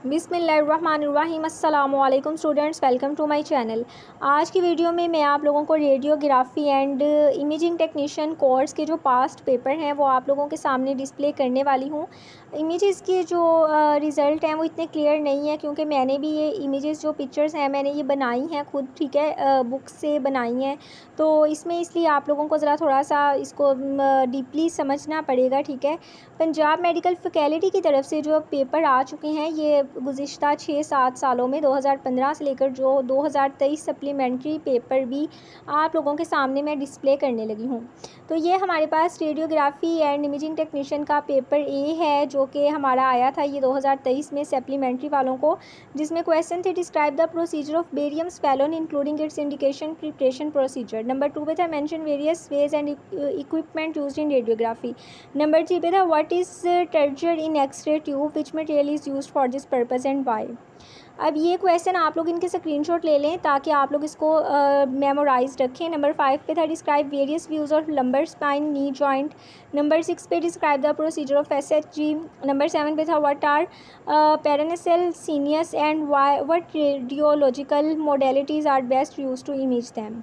बिसमीम students, welcome to my channel. आज की वीडियो में मैं आप लोगों को radiography and imaging technician course के जो पास्ट पेपर हैं, वो आप लोगों के सामने डिस्प्ले करने वाली हूँ। इमेजेस के जो रिज़ल्ट हैं, वो इतने क्लियर नहीं है, क्योंकि मैंने भी ये इमेजेस जो पिक्चर्स हैं, मैंने ये बनाई हैं खुद, ठीक है बुक से बनाई हैं। तो इसमें इसलिए आप लोगों को ज़रा थोड़ा सा इसको डीपली समझना पड़ेगा, ठीक है। पंजाब मेडिकल फैकल्टी की तरफ़ से जो पेपर आ चुके हैं, ये गुज्त छः सात सालों में 2015 से लेकर जो 2023 सप्लीमेंट्री पेपर भी आप लोगों के सामने मैं डिस्प्ले करने लगी हूँ। तो ये हमारे पास रेडियोग्राफी एंड इमेजिंग टेक्नीशियन का पेपर ए है, जो कि हमारा आया था ये 2023 में सप्लीमेंट्री वालों को, जिसमें क्वेश्चन थे, describe the procedure of barium swallow, including its indication preparation procedure. Number two पे था mention various ways and equipment use in radiography. Number three पे था what is target in X-ray tube, which material is use for this purpose and why अब ये question आप लोग इनके screenshot ले लें ताकि आप लोग इसको मेमोराइज रखें। नंबर फाइव पे था describe various views of lumbar spine knee joint number six पे describe the procedure of S H G number seven पे था what are paranasal sinuses and why what radiological modalities are best use to image them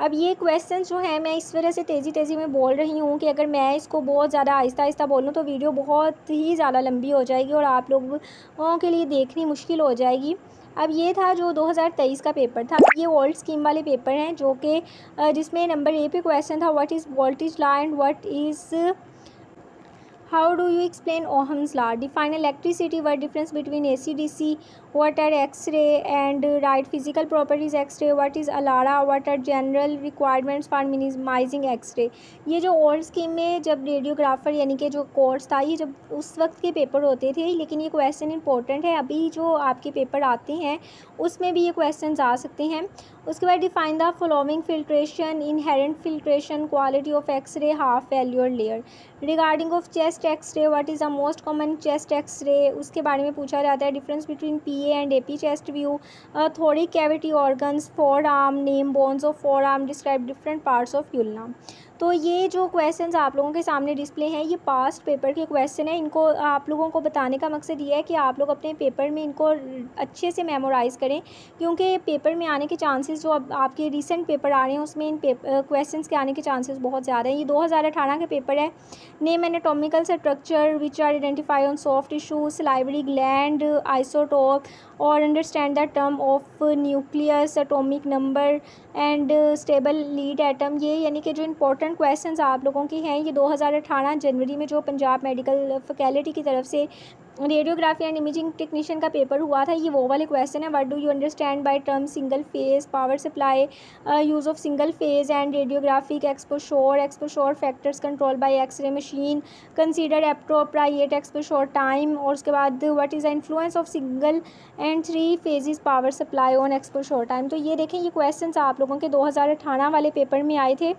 अब ये question जो है, मैं इस वजह से तेज़ी तेज़ी में बोल रही हूँ कि अगर मैं इसको बहुत ज़्यादा आहिस्ता आहिस्ता बोलूँ तो वीडियो बहुत ही ज़्यादा लंबी हो जाएगी और आप लोगों के लिए देखनी मुश्किल हो जाएगी। अब ये था जो 2023 का पेपर था। ये ओल्ड स्कीम वाले पेपर हैं जो कि जिसमें नंबर ए पे क्वेश्चन था what is voltage law and what is how do you explain Ohm's law define electricity what difference between A C D C what are X ray and write physical properties X ray what is ALARA what are general requirements for minimizing X ray ये जो old scheme में जब radiographer यानी कि जो course था, ये जब उस वक्त के पेपर होते थे, लेकिन ये क्वेश्चन इंपॉर्टेंट है। अभी जो आपके पेपर आते हैं, उसमें भी ये क्वेश्चन आ सकते हैं। उसके बाद define the following filtration inherent filtration quality of X ray half failure layer regarding of chest X-ray what is the most common chest X-ray उसके बारे में पूछा जाता है। Difference between P A and A P chest view थोड़ी cavity organs forearm name bones of forearm describe different parts of ulna तो ये जो क्वेश्चंस आप लोगों के सामने डिस्प्ले हैं, ये पास्ट पेपर के क्वेश्चन है। इनको आप लोगों को बताने का मकसद ये है कि आप लोग अपने पेपर में इनको अच्छे से मेमोराइज़ करें। क्योंकि पेपर में आने के चांसेस जो अब आपके रिसेंट पेपर आ रहे हैं, उसमें इन क्वेश्चन के आने के चांसेस बहुत ज़्यादा हैं। ये दो का पेपर है। Name anatomical structure which are identify on soft tissues library gland isotope और understand the term of nucleus atomic number and stable lead atom ये यानी कि जो इंपॉर्टेंट क्वेश्चंस आप लोगों की हैं। ये 2018 जनवरी में जो पंजाब मेडिकल फैकल्टी की तरफ़ से रेडियोग्राफी एंड इमेजिंग टेक्नीशियन का पेपर हुआ था, ये वो वाले क्वेश्चन है। What do you understand by term single phase power supply use of single phase and radiographic exposure exposure factors control by X-ray machine consider appropriate exposure time और उसके बाद what is the influence of single and three phases power supply on exposure time तो ये देखें, ये question आप लोगों के दो हज़ार अठारह वाले पेपर में आए थे।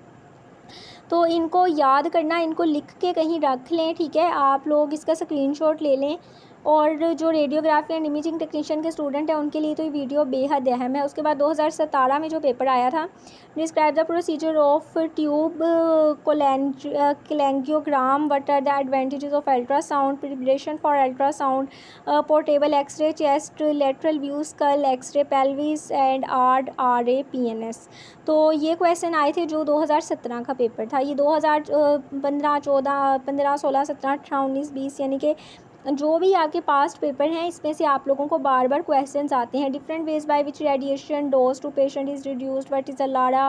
तो इनको याद करना, इनको लिख के कहीं रख लें, ठीक है? आप लोग इसका स्क्रीनशॉट ले लें। और जो रेडियोग्राफी एंड इमेजिंग टेक्नीशियन के स्टूडेंट हैं, उनके लिए तो ये वीडियो बेहद अहम है उसके बाद 2017 में जो पेपर आया था describe the procedure of tube cholangiogram what are the advantages of ultrasound preparation for ultrasound portable X-ray chest lateral view skull X-ray pelvis and आर्ड R A P N S तो ये क्वेश्चन आए थे जो 2017 का paper था। ये 2015 14 15 16 17 अठारह, उन्नीस, बीस, यानी कि जो भी आपके पास्ट पेपर हैं, इसमें से आप लोगों को बार बार क्वेश्चन आते हैं। Different ways by which radiation dose to patient is reduced what is ALARA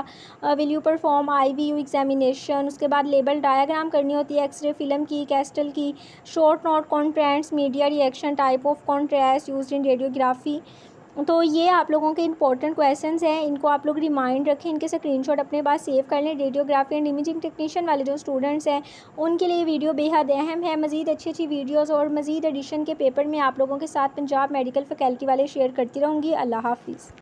will you perform I V U examination उसके बाद लेबल डायाग्राम करनी होती है एक्सरे फ़िल्म की कैस्टल की short note contrast media reaction type of contrast use in radiography तो ये आप लोगों के इंपॉर्टेंट क्वेश्चंस हैं। इनको आप लोग रिमाइंड रखें, इनके स्क्रीनशॉट अपने पास सेव कर लें। रेडियोग्राफी एंड इमेजिंग टेक्नीशियन वाले जो स्टूडेंट्स हैं, उनके लिए वीडियो बेहद अहम है। मज़ीद अच्छी अच्छी वीडियोज़ और मज़ीद एडिशन के पेपर में आप लोगों के साथ पंजाब मेडिकल फैकल्टी वाले शेयर करती रहूँगी। अल्लाह हाफिज़।